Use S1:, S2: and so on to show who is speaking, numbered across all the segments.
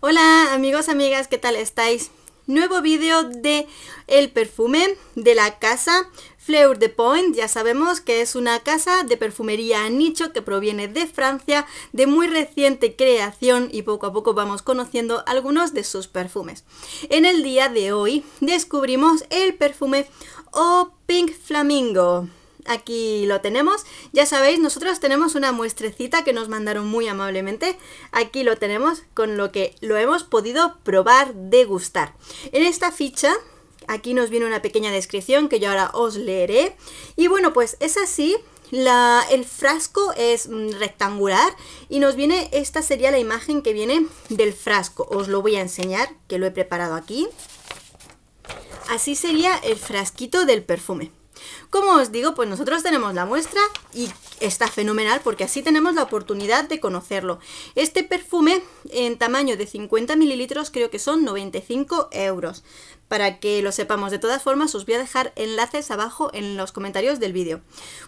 S1: Hola amigos, amigas, ¿qué tal estáis? Nuevo vídeo de el perfume de la casa Fleur de Point, ya sabemos que es una casa de perfumería nicho que proviene de Francia, de muy reciente creación y poco a poco vamos conociendo algunos de sus perfumes. En el día de hoy descubrimos el perfume O Pink Flamingo. Aquí lo tenemos. Ya sabéis, nosotros tenemos una muestrecita que nos mandaron muy amablemente. Aquí lo tenemos con lo que lo hemos podido probar, degustar. En esta ficha Aquí nos viene una pequeña descripción que yo ahora os leeré. Y bueno, pues es así. El frasco es mm, rectangular y nos viene, esta sería la imagen que viene del frasco. Os lo voy a enseñar, que lo he preparado aquí. Así sería el frasquito del perfume. Como os digo, pues nosotros tenemos la muestra y está fenomenal porque así tenemos la oportunidad de conocerlo. Este perfume en tamaño de 50 mililitros creo que son 95 euros para que lo sepamos. De todas formas, os voy a dejar enlaces abajo en los comentarios del vídeo.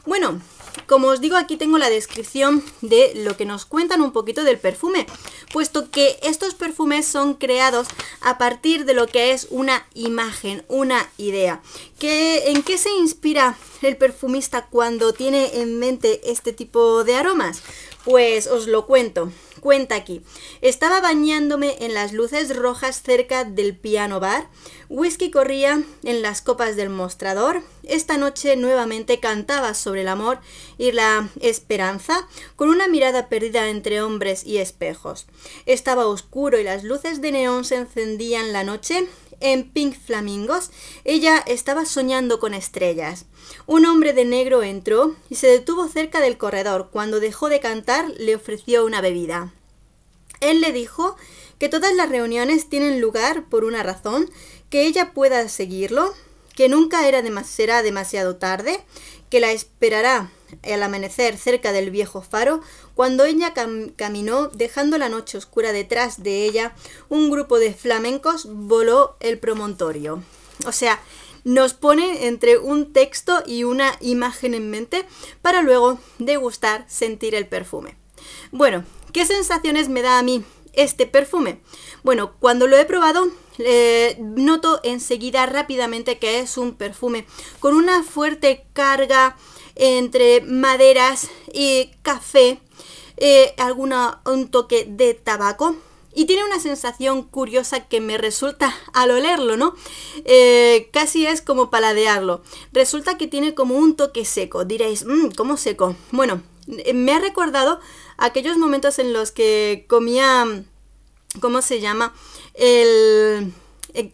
S1: Bueno, como os digo, aquí tengo la descripción de lo que nos cuentan un poquito del perfume, puesto que estos perfumes son creados a partir de lo que es una imagen, una idea. ¿En qué se inspira el perfumista cuando tiene en mente este tipo de aromas? Pues os lo cuento. Cuenta aquí. Estaba bañándome en las luces rojas cerca del piano bar. Whisky corría en las copas del mostrador. Esta noche nuevamente cantaba sobre el amor y la esperanza, con una mirada perdida entre hombres y espejos. Estaba oscuro y las luces de neón se encendían la noche en Pink Flamingos, ella estaba soñando con estrellas. Un hombre de negro entró y se detuvo cerca del corredor. Cuando dejó de cantar, le ofreció una bebida. Él le dijo que todas las reuniones tienen lugar por una razón, que ella pueda seguirlo, que nunca era será demasiado tarde, que la esperará al amanecer cerca del viejo faro, cuando ella caminó dejando la noche oscura detrás de ella, un grupo de flamencos voló el promontorio. O sea, nos pone entre un texto y una imagen en mente para luego degustar, sentir el perfume. Bueno, ¿qué sensaciones me da a mí este perfume? Bueno, cuando lo he probado, eh, noto enseguida rápidamente que es un perfume con una fuerte carga entre maderas y café, eh, alguna, un toque de tabaco. Y tiene una sensación curiosa que me resulta al olerlo, ¿no? Eh, casi es como paladearlo. Resulta que tiene como un toque seco. Diréis, mmm, ¿cómo seco? Bueno, me ha recordado aquellos momentos en los que comía, ¿cómo se llama? El, eh,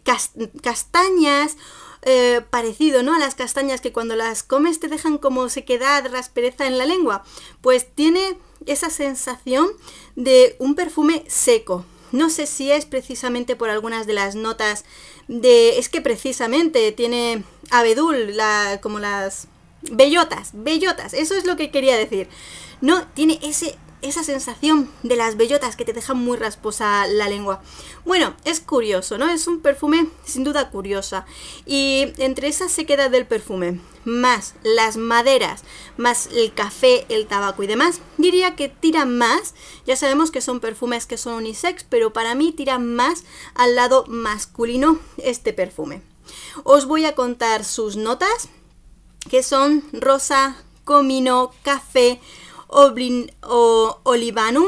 S1: castañas eh, parecido, ¿no? A las castañas que cuando las comes te dejan como sequedad, raspereza en la lengua. Pues tiene esa sensación de un perfume seco. No sé si es precisamente por algunas de las notas de... Es que precisamente tiene abedul, la, como las bellotas, bellotas, eso es lo que quería decir. No, tiene ese esa sensación de las bellotas que te dejan muy rasposa la lengua. Bueno, es curioso, ¿no? Es un perfume sin duda curiosa. Y entre esa sequedad del perfume, más las maderas, más el café, el tabaco y demás, diría que tira más. Ya sabemos que son perfumes que son unisex, pero para mí tira más al lado masculino este perfume. Os voy a contar sus notas, que son rosa, comino, café, olivanum,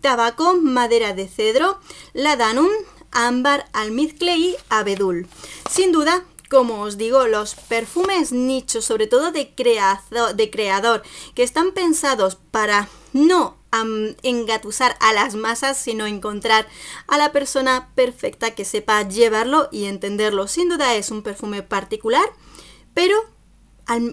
S1: tabaco, madera de cedro, ladanum, ámbar, almizcle y abedul. Sin duda, como os digo, los perfumes nichos, sobre todo de creador, que están pensados para no engatusar a las masas, sino encontrar a la persona perfecta que sepa llevarlo y entenderlo. Sin duda es un perfume particular, pero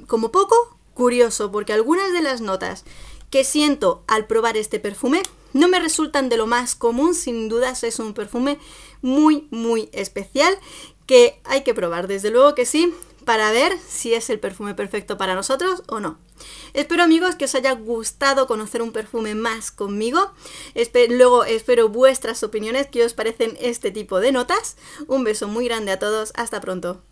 S1: como poco curioso, porque algunas de las notas que siento al probar este perfume no me resultan de lo más común, sin dudas es un perfume muy muy especial que hay que probar, desde luego que sí, para ver si es el perfume perfecto para nosotros o no. Espero amigos que os haya gustado conocer un perfume más conmigo. luego espero vuestras opiniones, que os parecen este tipo de notas. Un beso muy grande a todos, hasta pronto.